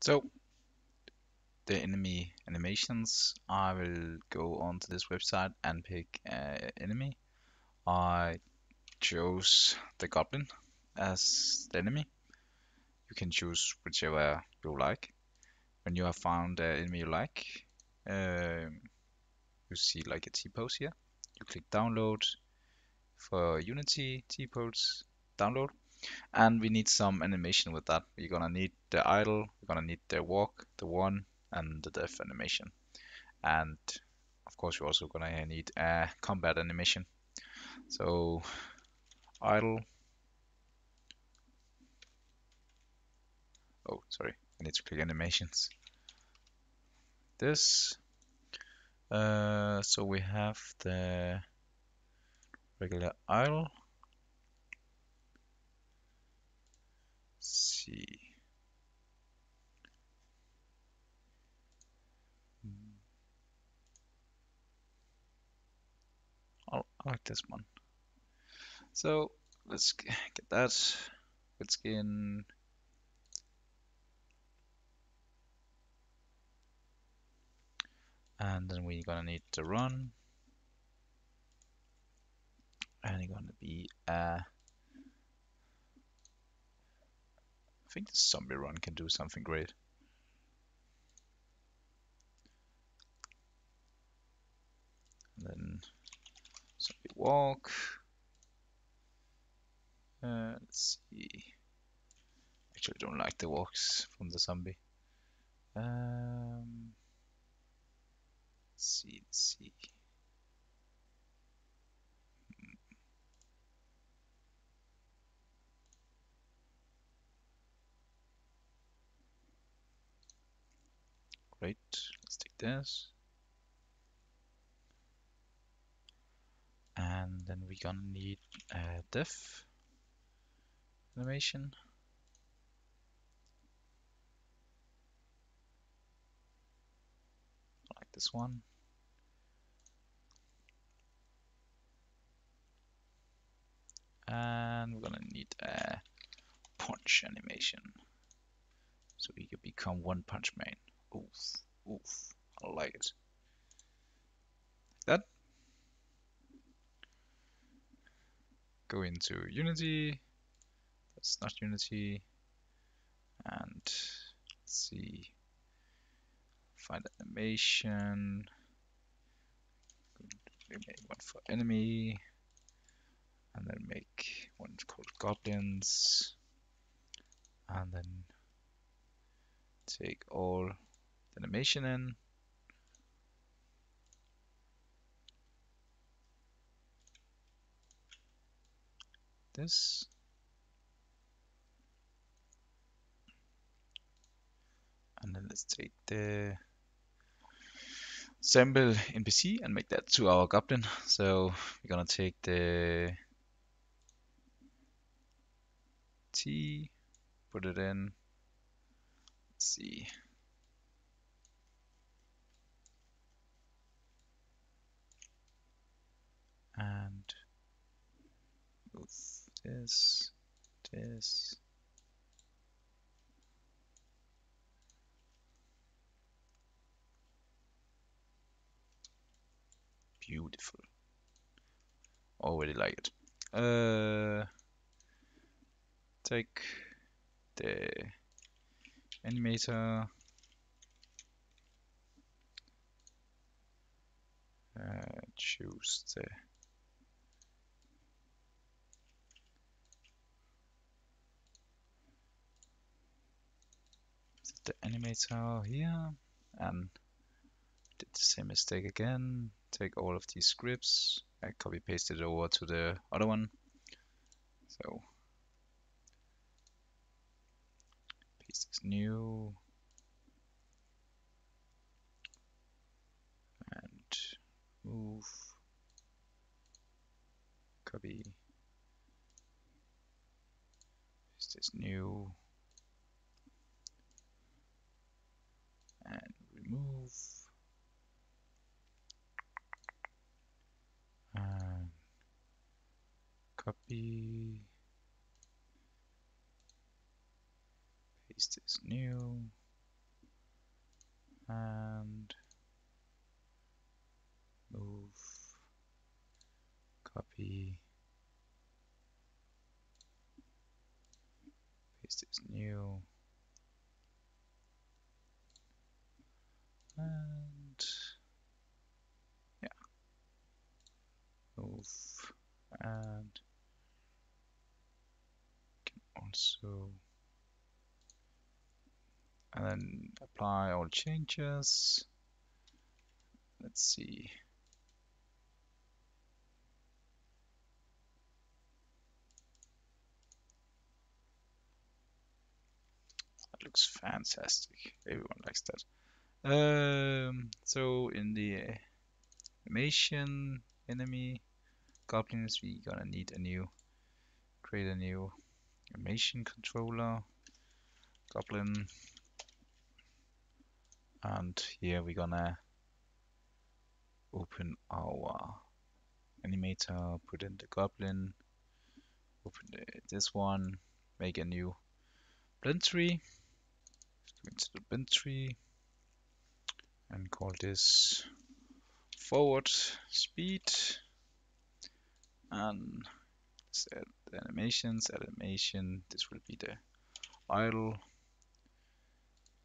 So the enemy animations, I will go onto this website and pick uh, enemy. I chose the goblin as the enemy. You can choose whichever you like. When you have found the enemy you like, um, you see like a T-pose here. You click download for Unity T-pose download and we need some animation with that. We're gonna need the idle, gonna need the walk, the one, and the death animation. And of course, we're also gonna need a combat animation. So idle. Oh, sorry, I need to click animations. This. Uh, so we have the regular idle. see. I like this one. So let's get that. Let's skin. And then we're gonna need to run. And it's gonna be a. I think the zombie run can do something great. And then zombie walk. Uh, let's see. Actually, don't like the walks from the zombie. Um, let's see, let's see. Great, let's take this. And then we're gonna need a diff animation. Like this one. And we're gonna need a punch animation. So we can become one punch man. Oof, oof, I like it. That. Go into Unity. That's not Unity. And let's see. Find animation. Make one for enemy. And then make one called goblins. And then take all animation in. This. And then let's take the sample NPC and make that to our goblin. So we're gonna take the T, put it in. Let's see. and move this, this. Beautiful. Already like it. Uh, take the animator uh, choose the the animator here and did the same mistake again. Take all of these scripts, I copy paste it over to the other one. So paste this new and move, copy, paste this new remove and um, copy. Paste this new. And move, copy, paste this new, and yeah, move, and can also and then apply all changes. Let's see. That looks fantastic. Everyone likes that. Um, so in the animation enemy goblins, we gonna need a new, create a new animation controller, goblin, and here we're gonna open our animator, put in the goblin, open the, this one, make a new blend tree, go into the blend tree, and call this forward speed, and set the animations, animation, this will be the idle.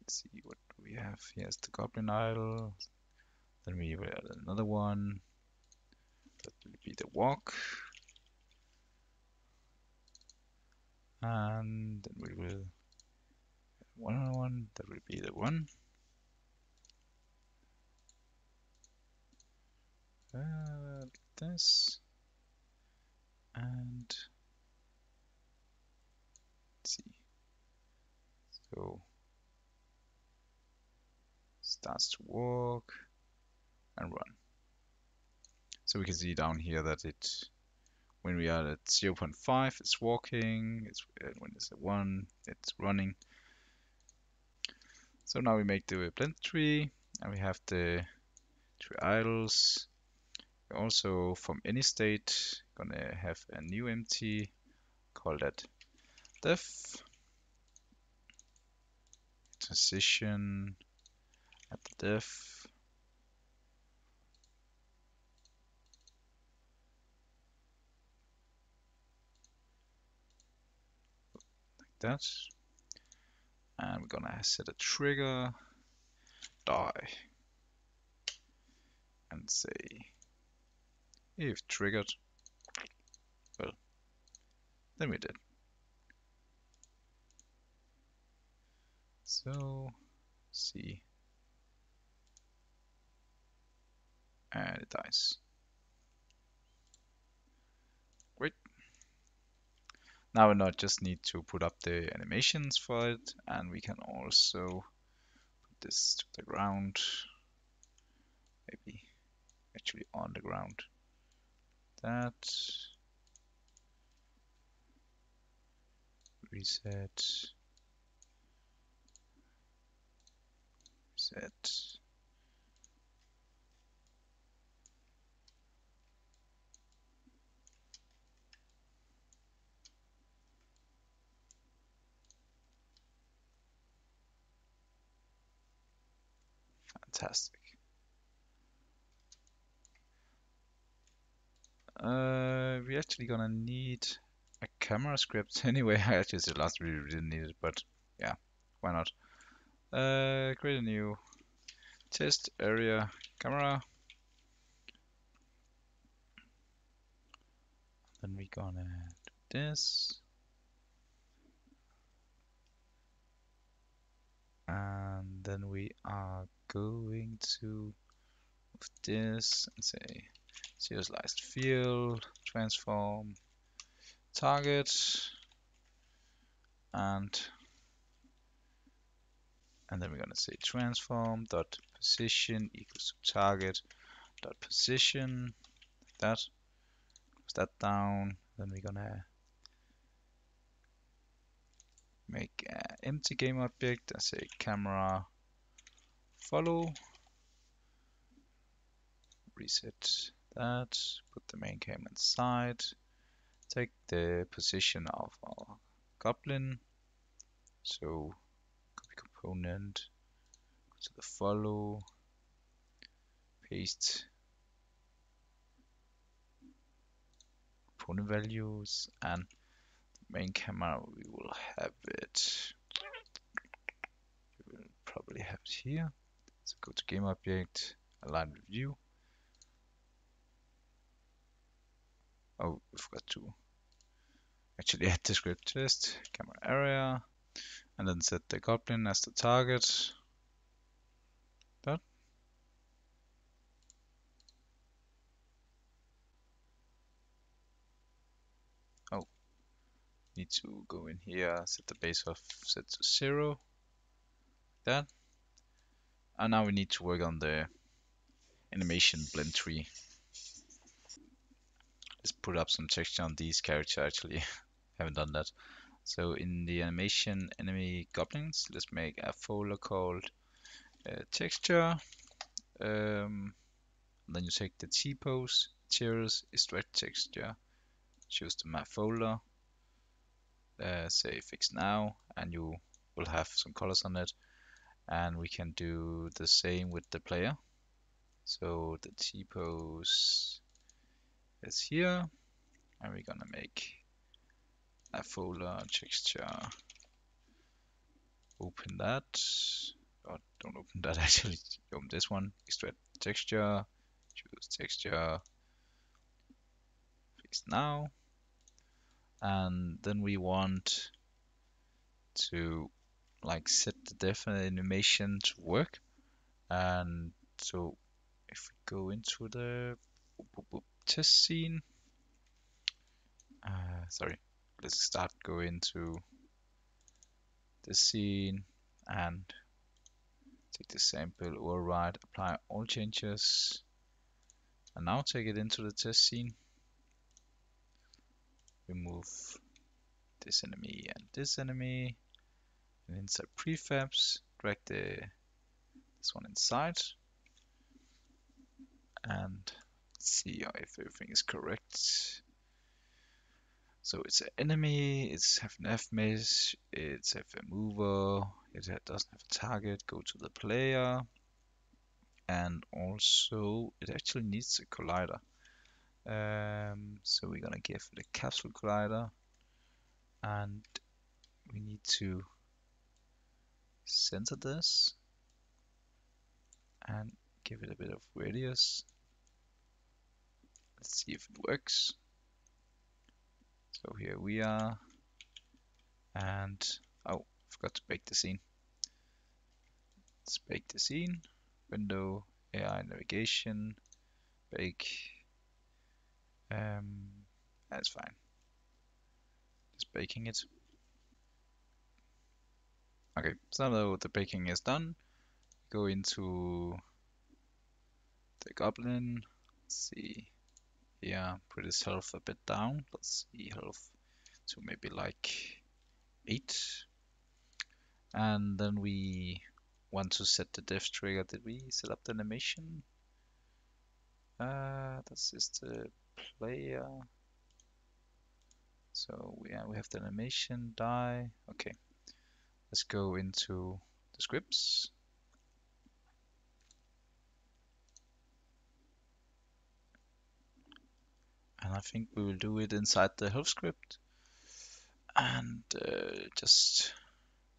Let's see what we have. Here's the goblin idle. Then we will add another one. That will be the walk. And then we will one on one. That will be the one. Uh, like this. And let's see. So starts to walk and run. So we can see down here that it, when we are at 0.5, it's walking, it's, when it's at 1, it's running. So now we make the blend tree, and we have the three idles. We also, from any state, gonna have a new empty, call that def, transition, at the diff. Like that. And we're gonna set a trigger, die, and say if triggered, well, then we did. So, see, and it dies. Great. Now we not just need to put up the animations for it, and we can also put this to the ground, maybe actually on the ground. That reset, set. Fantastic. Uh, we're actually gonna need a camera script anyway. I actually said last video we didn't need it, but yeah, why not? Uh, create a new test area camera. Then we're gonna do this. And then we are going to this and say serialized field, transform, target, and and then we're going to say transform dot position equals to target dot position like that. Close that down. Then we're gonna make an empty game object and say camera follow. Reset that. Put the main cam inside. Take the position of our goblin. So component to the follow, paste component values, and main camera we will have it. We will probably have it here. So go to game object, align with view. Oh, we forgot to actually add the script test, camera area, and then set the goblin as the target. That. Oh, need to go in here, set the base of set to zero, that. And now we need to work on the animation blend tree. Let's put up some texture on these characters actually. Haven't done that. So in the animation enemy goblins, let's make a folder called uh, texture. Um, then you take the T-pose, tears, extract texture, choose the map folder, uh, say fix now, and you will have some colors on it. And we can do the same with the player. So the T-pose is here, and we're gonna make a folder texture. Open that. Oh, don't open that actually. Open this one. Extract texture. Choose texture. Fix now. And then we want to like set the definite animation to work. And so if we go into the test scene, uh, sorry, let's start going to the scene and take the sample. Override, apply all changes, and now take it into the test scene. Remove this enemy and this enemy, and insert prefabs, drag the this one inside, and see if everything is correct. So it's an enemy, it's have an F mesh, it's have a mover, it doesn't have a target, go to the player. And also it actually needs a collider. Um, so we're gonna give the capsule collider and we need to center this and give it a bit of radius. Let's see if it works. So here we are. And, oh, forgot to bake the scene. Let's bake the scene. Window, AI navigation, bake. Um, that's fine. Just baking it. Okay, so now the baking is done. Go into the goblin. Let's see yeah, put his health a bit down. Let's see, health to maybe like 8. And then we want to set the death trigger. Did we set up the animation? Uh, this is the player. So yeah, we have the animation die. Okay, let's go into the scripts. And I think we will do it inside the health script. And uh, just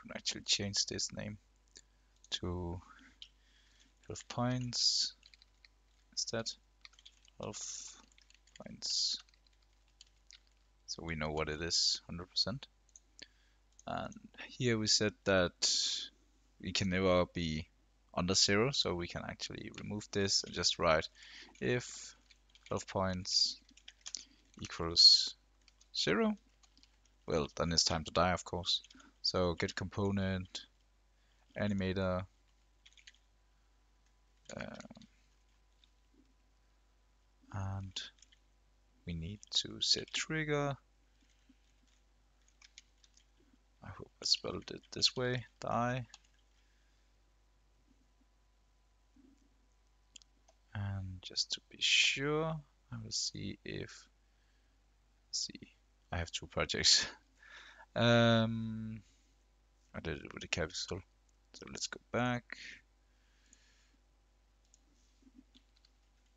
can actually change this name to health points instead. Health points so we know what it is 100% and here we said that we can never be under zero so we can actually remove this and just write if health points equals zero, well, then it's time to die, of course. So get component, animator, uh, and we need to set trigger. I hope I spelled it this way, die. And just to be sure, I will see if see, I have two projects. Um, I did it with the capital. So let's go back.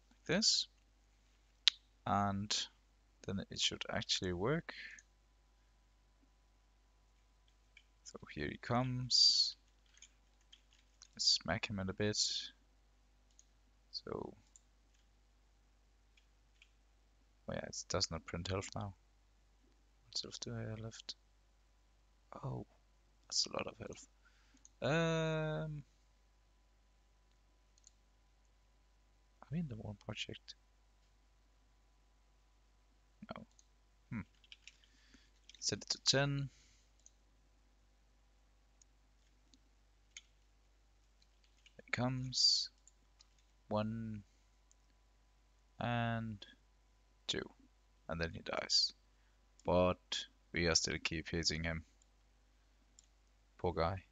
Like this. And then it should actually work. So here he comes. Let's smack him in a bit. So yeah, it does not print health now. What health do I have left? Oh, that's a lot of health. Um, we in the one project? No. Hmm. Set it to 10. It comes. One. And two. And then he dies. But we are still keep hitting him. Poor guy.